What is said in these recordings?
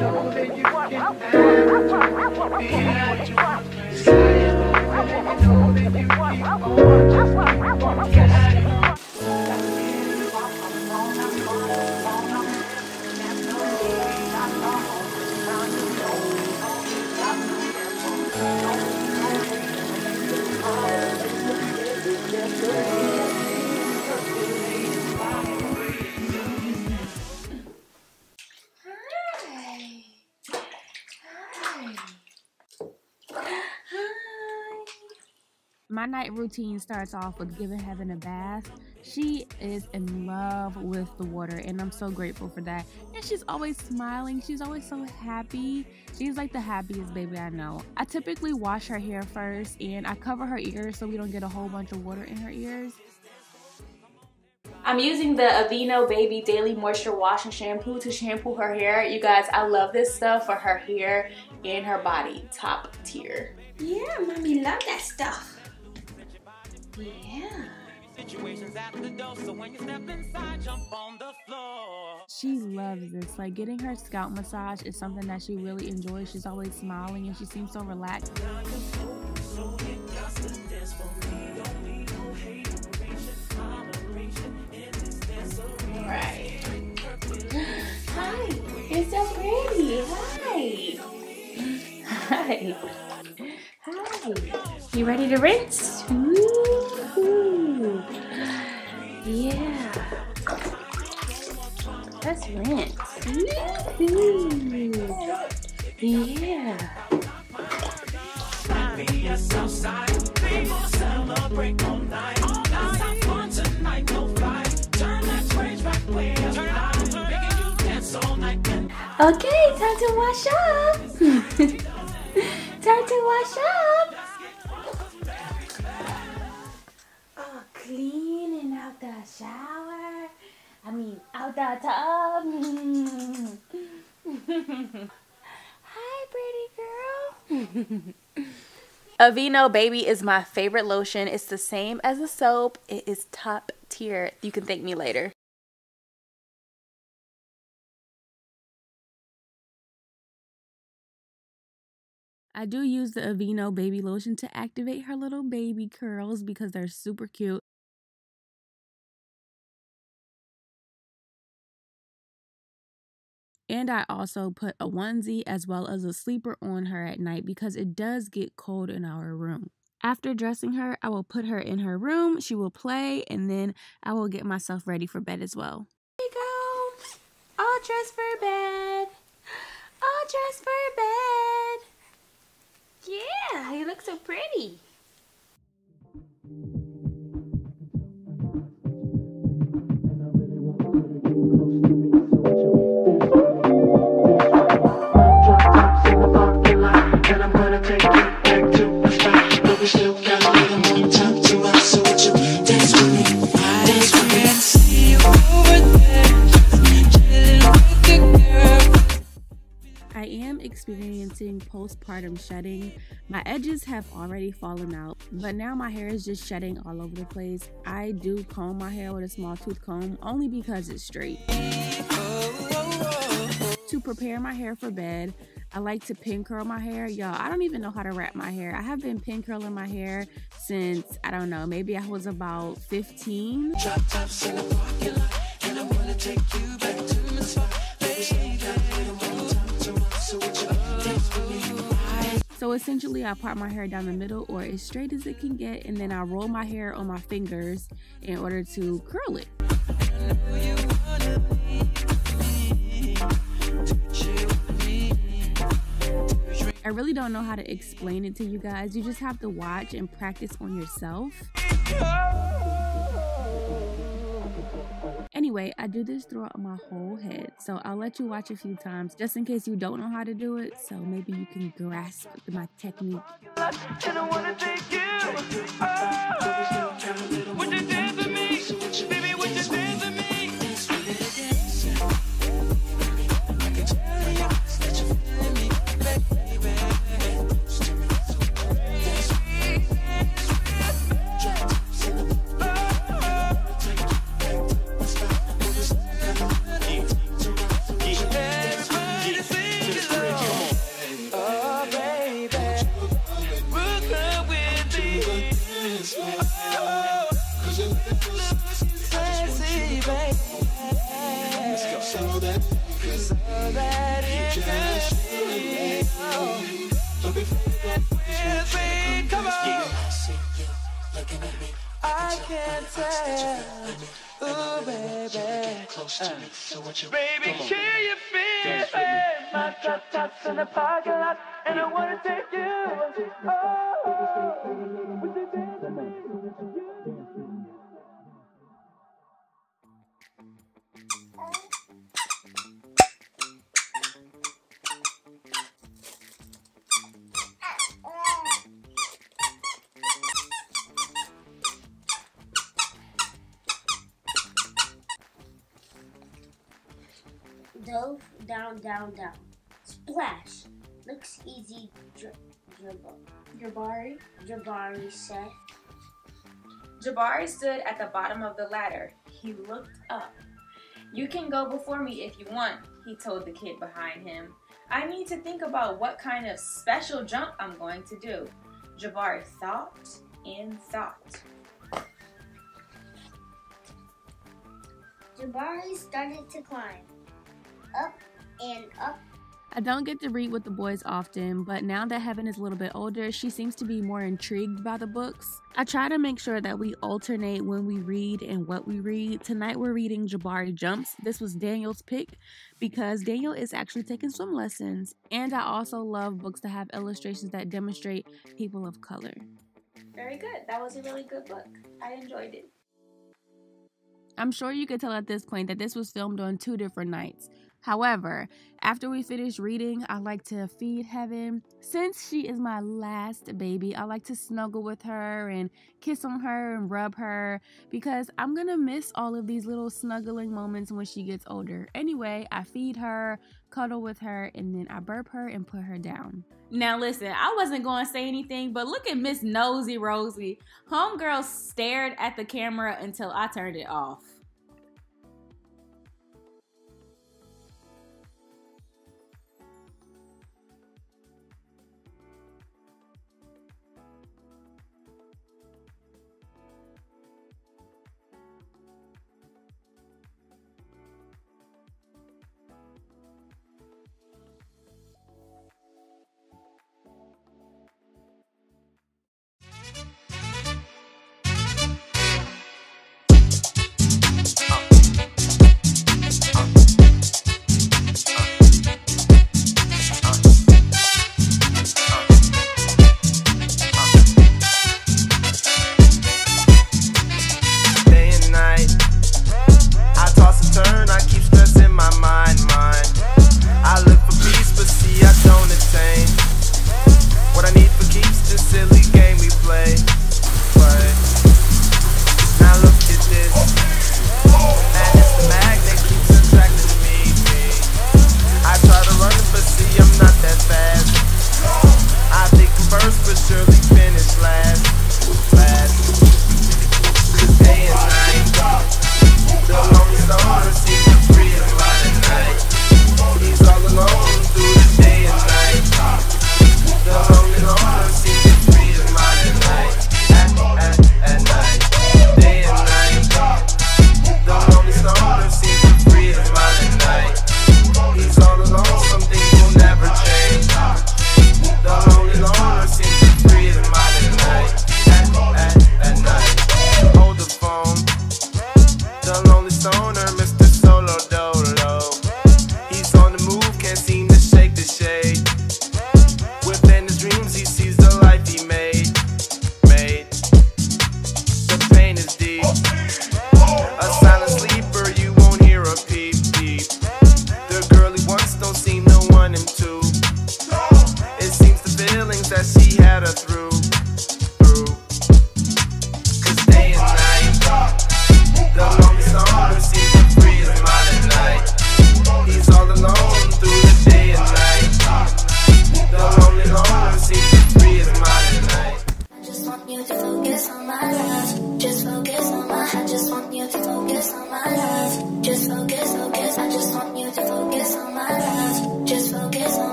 know that you My night routine starts off with giving Heaven a bath. She is in love with the water, and I'm so grateful for that. And she's always smiling. She's always so happy. She's like the happiest baby I know. I typically wash her hair first, and I cover her ears so we don't get a whole bunch of water in her ears. I'm using the Aveeno Baby Daily Moisture Wash and Shampoo to shampoo her hair. You guys, I love this stuff for her hair and her body. Top tier. Yeah, mommy love that stuff. Yeah. Situations at the door, so when you step inside, jump on the floor. She loves this. Like getting her scalp massage is something that she really enjoys. She's always smiling and she seems so relaxed. Right. Hi. You're so pretty. Hi. Hi. Hi. You ready to rinse? Okay, time to wash up. time to wash up. Oh, cleaning out the shower. I mean, out the tub. Hi, pretty girl. Aveeno Baby is my favorite lotion. It's the same as the soap. It is top tier. You can thank me later. I do use the Aveeno Baby Lotion to activate her little baby curls because they're super cute. And I also put a onesie as well as a sleeper on her at night because it does get cold in our room. After dressing her, I will put her in her room, she will play, and then I will get myself ready for bed as well. Here you go. All dressed for bed. All dressed for bed. Yeah, you look so pretty. Experiencing postpartum shedding. My edges have already fallen out, but now my hair is just shedding all over the place. I do comb my hair with a small tooth comb only because it's straight. To prepare my hair for bed, I like to pin curl my hair. Y'all, I don't even know how to wrap my hair. I have been pin curling my hair since, I don't know, maybe I was about 15. So essentially, I part my hair down the middle or as straight as it can get, and then I roll my hair on my fingers in order to curl it. I really don't know how to explain it to you guys. You just have to watch and practice on yourself. Anyway, I do this throughout my whole head, so I'll let you watch a few times just in case you don't know how to do it, so maybe you can grasp my technique. Cause all that is me. Yes, babe, come on. I can't tell. Ooh, baby. Baby, can you feel it? My top tops in the parking lot, and I wanna take you. Oh, Dove down, down, down. Splash. Looks easy. Dribble. Jabari. Jabari said. Jabari stood at the bottom of the ladder. He looked up. You can go before me if you want, he told the kid behind him. I need to think about what kind of special jump I'm going to do. Jabari thought and thought. Jabari started to climb. Up and up. I don't get to read with the boys often, but now that Heaven is a little bit older, she seems to be more intrigued by the books. I try to make sure that we alternate when we read and what we read. Tonight we're reading Jabari Jumps. This was Daniel's pick because Daniel is actually taking swim lessons. And I also love books that have illustrations that demonstrate people of color. Very good. That was a really good book. I enjoyed it. I'm sure you could tell at this point that this was filmed on two different nights. However, after we finish reading, I like to feed Heaven. Since she is my last baby, I like to snuggle with her and kiss on her and rub her because I'm gonna miss all of these little snuggling moments when she gets older. Anyway, I feed her, cuddle with her, and then I burp her and put her down. Now, listen, I wasn't going to say anything, but look at Miss Nosy Rosie. Homegirl stared at the camera until I turned it off.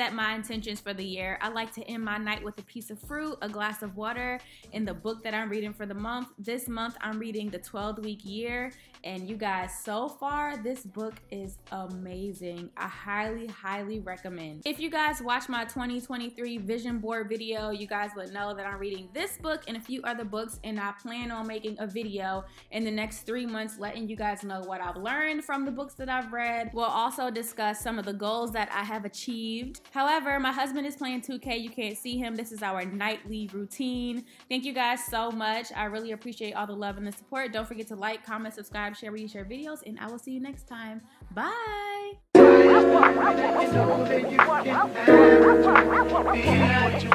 Set my intentions for the year. I like to end my night with a piece of fruit, a glass of water, and the book that I'm reading for the month. This month, I'm reading The 12th Week Year. And you guys, so far, this book is amazing. I highly, highly recommend. If you guys watch my 2023 vision board video, you guys would know that I'm reading this book and a few other books, and I plan on making a video in the next three months letting you guys know what I've learned from the books that I've read. We'll also discuss some of the goals that I have achieved. However, my husband is playing 2K. You can't see him. This is our nightly routine. Thank you guys so much. I really appreciate all the love and the support. Don't forget to like, comment, subscribe, share, read, share videos, and I will see you next time. Bye.